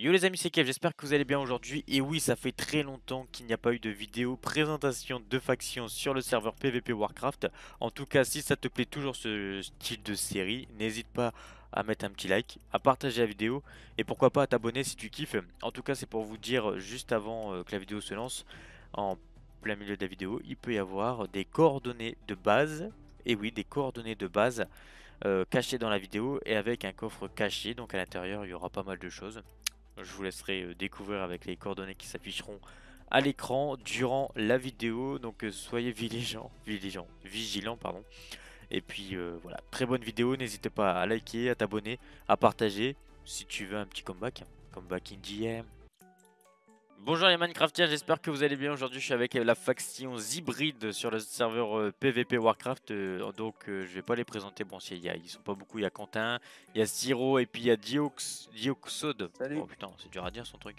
Yo les amis c'est Kev, j'espère que vous allez bien aujourd'hui. Et oui ça fait très longtemps qu'il n'y a pas eu de vidéo présentation de factions sur le serveur PVP Warcraft. En tout cas si ça te plaît toujours ce style de série, n'hésite pas à mettre un petit like, à partager la vidéo et pourquoi pas à t'abonner si tu kiffes. En tout cas c'est pour vous dire juste avant euh, que la vidéo se lance, en plein milieu de la vidéo, il peut y avoir des coordonnées de base. Et oui des coordonnées de base euh, cachées dans la vidéo et avec un coffre caché. Donc à l'intérieur il y aura pas mal de choses je vous laisserai euh, découvrir avec les coordonnées qui s'afficheront à l'écran durant la vidéo. Donc euh, soyez vigilants, vigilants, vigilants pardon. Et puis euh, voilà, très bonne vidéo. N'hésitez pas à liker, à t'abonner, à partager si tu veux un petit comeback. Comeback in. Bonjour les Minecraftiens, j'espère que vous allez bien. Aujourd'hui, je suis avec la faction Hybride sur le serveur PVP Warcraft. donc, je vais pas les présenter. Bon, il y a, ils sont pas beaucoup. Il y a Quentin, il y a Zero et puis il y a Diox, Dioxode. Salut. Oh putain, c'est dur à dire son truc.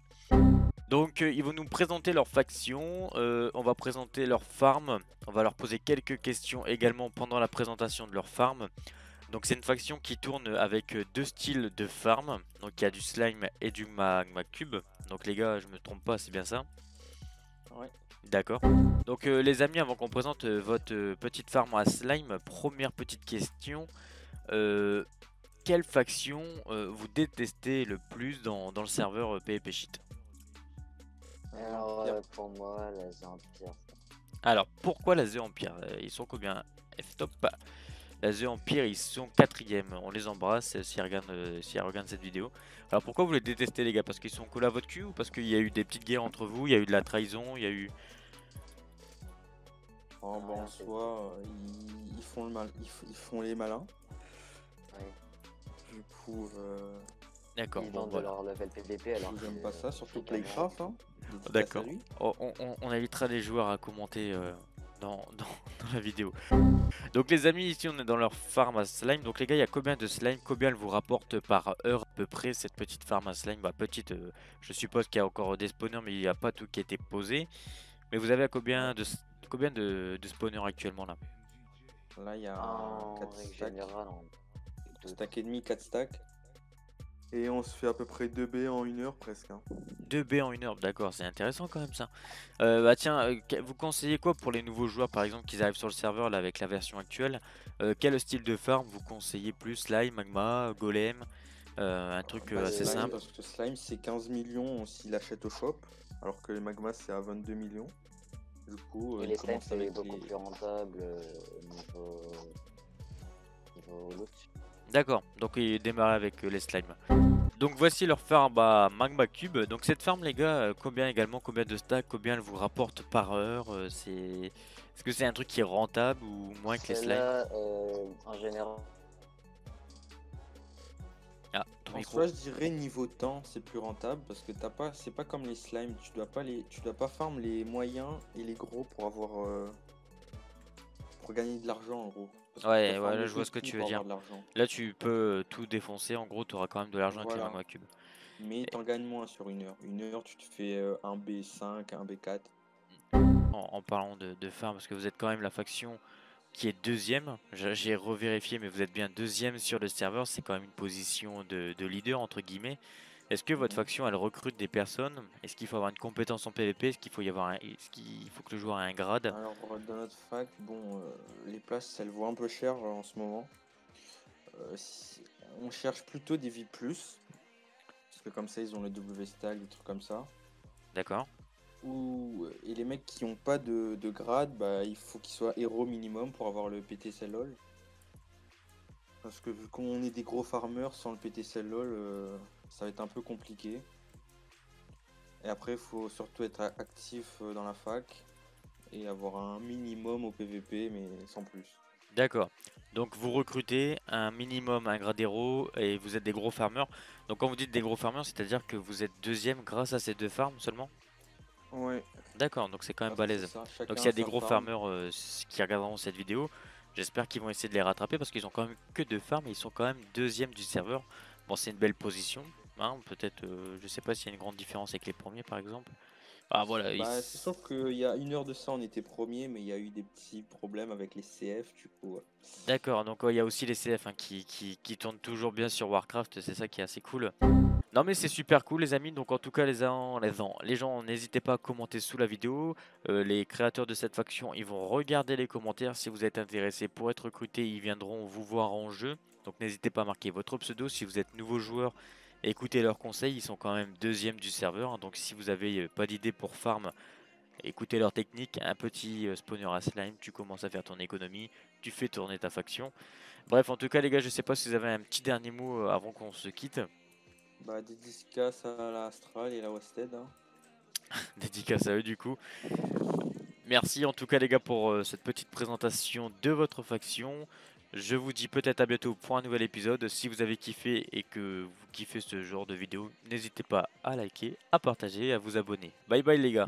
Donc, ils vont nous présenter leur faction. on va présenter leur farm. On va leur poser quelques questions également pendant la présentation de leur farm. Donc c'est une faction qui tourne avec deux styles de farm. Donc il y a du slime et du magma cube. Donc les gars, je me trompe pas, c'est bien ça? Ouais. D'accord. Donc euh, les amis, avant qu'on présente euh, votre euh, petite farm à slime, première petite question. quelle faction vous détestez le plus dans, le serveur PvP Shit? Alors pour moi, la The Empire. Alors pourquoi la The Empire Ils sont combien? F-top? La The Empire, ils sont quatrième. On les embrasse s'ils si regardent, si regardent cette vidéo. Alors pourquoi vous les détestez les gars? Parce qu'ils sont collés à votre cul ou parce qu'il y a eu des petites guerres entre vous? Il y a eu de la trahison Il y a eu... Oh, bah, en soi, ils, font le mal, ils, font les malins. Ouais. Du coup, euh... D'accord. Ils bon, voilà. leur level PVP alors. J'aime pas ça, surtout Playcraft. Hein. D'accord. Oh, on, on, on, invitera les joueurs à commenter euh, dans, la vidéo. Donc les amis, ici on est dans leur farm à slime. Donc les gars, il y a combien de slime? Combien elle vous rapporte par heure à peu près cette petite farm à slime? Bah petite, euh, je suppose qu'il y a encore des spawners, mais il n'y a pas tout qui a été posé. Mais vous avez à combien de, combien de, spawners actuellement là? Là, il y a 4 stacks. Stack et demi, 4 stacks. Et on se fait à peu près 2 B en une heure presque. 2 hein. B en une heure, d'accord, c'est intéressant quand même ça. Euh, bah tiens, euh, vous conseillez quoi pour les nouveaux joueurs par exemple qui arrivent sur le serveur là avec la version actuelle? Euh, Quel style de farm vous conseillez plus? Slime, Magma, Golem Un truc bah, assez simple? Parce que Slime c'est 15 millions s'il achète au shop, alors que les Magma c'est à 22 millions. Du coup, Et les Slime c'est beaucoup plus rentable niveau, niveau loot? D'accord, donc il démarre avec euh, les slimes. Donc voici leur farm à Magma Cube. Donc cette farm les gars, euh, combien également, combien de stacks, combien elle vous rapporte par heure euh, C'est Est-ce que c'est un truc qui est rentable ou moins que les slimes? euh, En général. Ah, ton en micro. Soit je dirais niveau temps c'est plus rentable parce que t'as pas, c'est pas comme les slimes, tu dois pas les, tu dois pas farm les moyens et les gros pour avoir, pour gagner de l'argent en gros. Ouais, ouais, je vois ce que tu veux dire. Là, tu peux tout défoncer. En gros, tu auras quand même de l'argent avec les Cube. Mais t'en gagnes moins sur une heure. Une heure, tu te fais euh, un B5, un B4. En, parlant de, de farm, parce que vous êtes quand même la faction qui est deuxième. J'ai revérifié, mais vous êtes bien deuxième sur le serveur. C'est quand même une position de, de leader, entre guillemets. Est-ce que votre faction elle recrute des personnes? Est-ce qu'il faut avoir une compétence en PvP Est-ce qu'il faut y avoir un... Est-ce qu'il faut que le joueur ait un grade? Alors dans notre fac, bon, euh, les places elles voient un peu cher euh, en ce moment. Euh, on cherche plutôt des V+, parce que comme ça ils ont le W stag, des trucs comme ça. D'accord. Ou et les mecs qui n'ont pas de, grade, bah il faut qu'ils soient héros minimum pour avoir le PTC LOL. Parce que vu qu'on est des gros farmers sans le PTC LOL, ça va être un peu compliqué. Et après, il faut surtout être actif euh, dans la fac et avoir un minimum au PVP, mais sans plus. D'accord. Donc vous recrutez un minimum, un grade héros et vous êtes des gros farmers. Donc quand vous dites des gros farmers, c'est-à-dire que vous êtes deuxième grâce à ces deux farms seulement? Ouais. D'accord, donc c'est quand même balèze. Donc s'il y a des gros farmers euh, qui regarderont cette vidéo, j'espère qu'ils vont essayer de les rattraper parce qu'ils ont quand même que deux farms et ils sont quand même deuxième du serveur. Bon, c'est une belle position. Hein, peut-être, euh, je sais pas s'il y a une grande différence avec les premiers par exemple. Ah voilà, il- Bah, c'est sûr qu'il y a une heure de ça, on était premier, mais il y a eu des petits problèmes avec les CF, du coup. ouais. D'accord, donc ouais, il y a aussi les CF hein, qui, qui, qui tournent toujours bien sur Warcraft, c'est ça qui est assez cool. Non mais c'est super cool les amis, donc en tout cas les, gens- les, gens- les gens n'hésitez pas à commenter sous la vidéo, Euh, les créateurs de cette faction ils vont regarder les commentaires, si vous êtes intéressé pour être recruté ils viendront vous voir en jeu, donc n'hésitez pas à marquer votre pseudo si vous êtes nouveau joueur, écoutez leurs conseils, ils sont quand même deuxième du serveur, hein, donc si vous avez euh, pas d'idée pour farm, écoutez leur technique, un petit euh, spawner à slime, tu commences à faire ton économie, tu fais tourner ta faction. Bref, en tout cas, les gars, je sais pas si vous avez un petit dernier mot euh, avant qu'on se quitte. Bah, dédicace à la Astral et la Wasted. hein. Dédicace à eux, du coup. Merci en tout cas, les gars, pour euh, cette petite présentation de votre faction. Je vous dis peut-être à bientôt pour un nouvel épisode. Si vous avez kiffé et que vous kiffez ce genre de vidéo, n'hésitez pas à liker, à partager et à vous abonner. Bye bye, les gars.